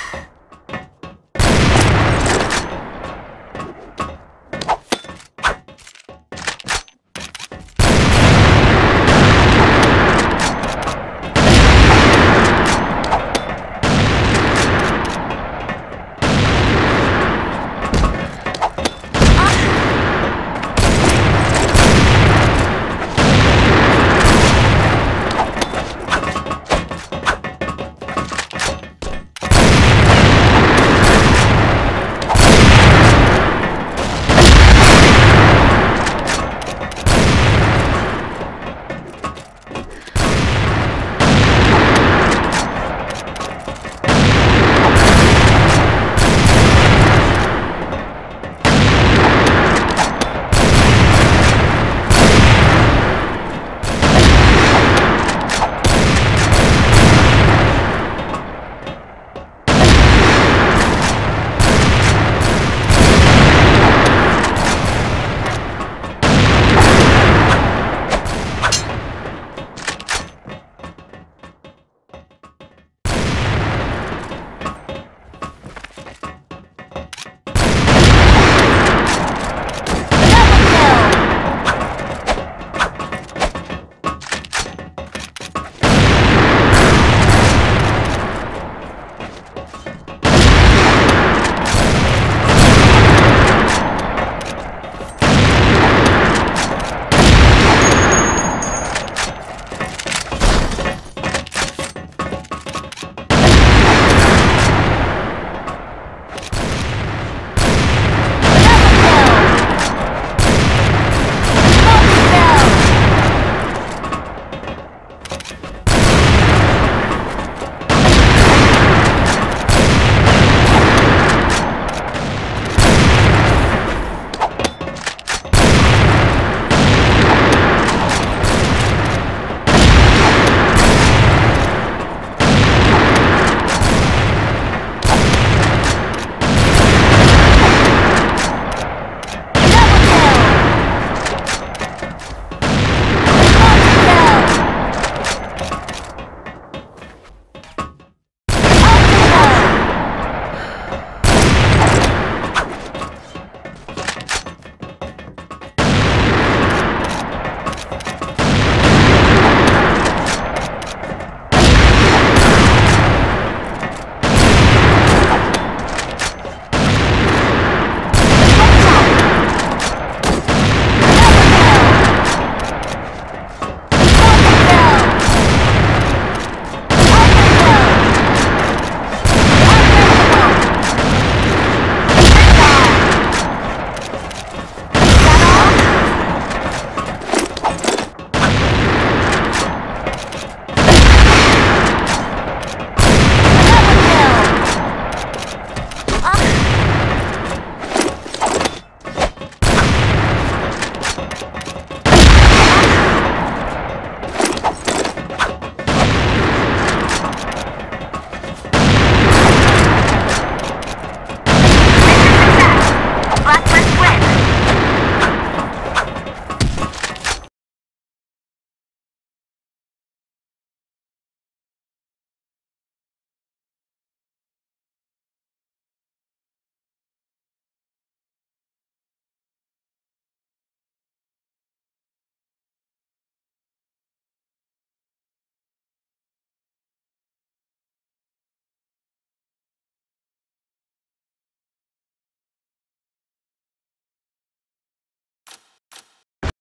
Yeah.